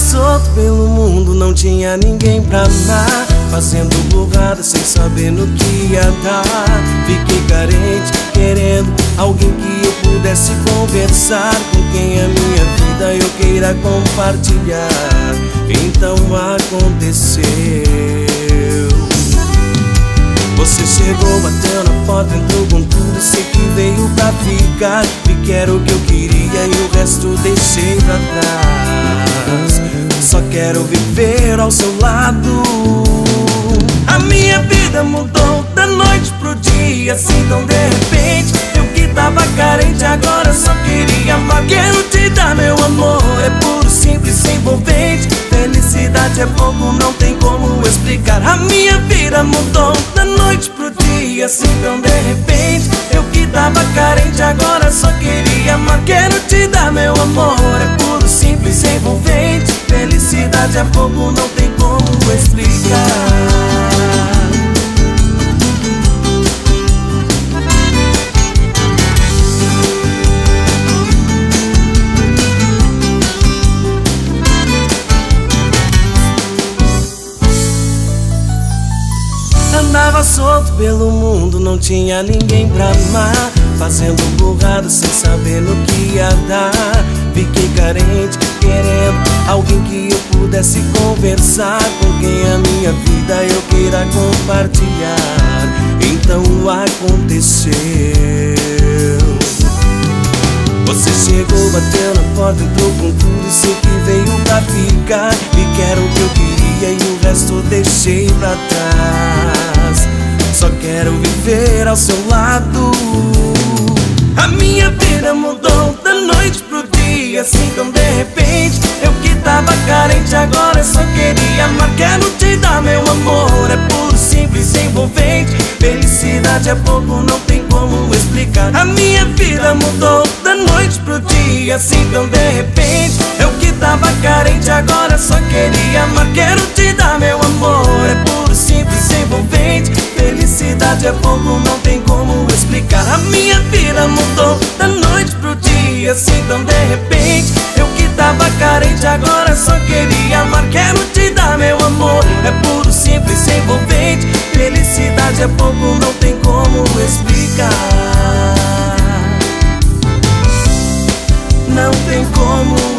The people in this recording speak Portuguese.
solto pelo mundo, não tinha ninguém pra amar. Fazendo burrada sem saber no que ia dar. Fiquei carente, querendo alguém que eu pudesse conversar. Com quem a minha vida eu queira compartilhar. Então aconteceu. Você chegou, bateu na porta, entrou com tudo Sei que veio pra ficar. Me quero o que eu queria e o resto deixei pra trás quero viver ao seu lado. A minha vida mudou da noite pro dia Assim tão de repente. Eu que tava carente agora só queria amar Quero te dar meu amor É puro, simples, envolvente. Felicidade é pouco, não tem como explicar. A minha vida mudou da noite pro dia Assim tão de repente. Eu que tava carente agora só queria amar Quero te dar meu amor é pouco, não tem como explicar. Andava solto pelo mundo, não tinha ninguém pra amar. Fazendo burrada sem saber no que ia dar. Fiquei carente, querendo alguém que eu pudesse conversar Com quem a minha vida eu queira compartilhar. Então aconteceu. Você chegou, bateu na porta, entrou com tudo Sei que veio pra ficar. Me quero o que eu queria e o resto deixei pra trás. Só quero viver ao seu lado. A minha vida mudou da noite pro dia Assim tão de repente carente agora só queria amar. Quero te dar meu amor É puro, simples, envolvente. Felicidade é pouco, não tem como explicar. A minha vida mudou da noite pro dia Assim tão de repente. Eu que tava carente agora só queria amar. Quero te dar meu amor É só queria amar. Quero te dar meu amor. É puro, simples, envolvente. Felicidade é pouco, não tem como explicar. Não tem como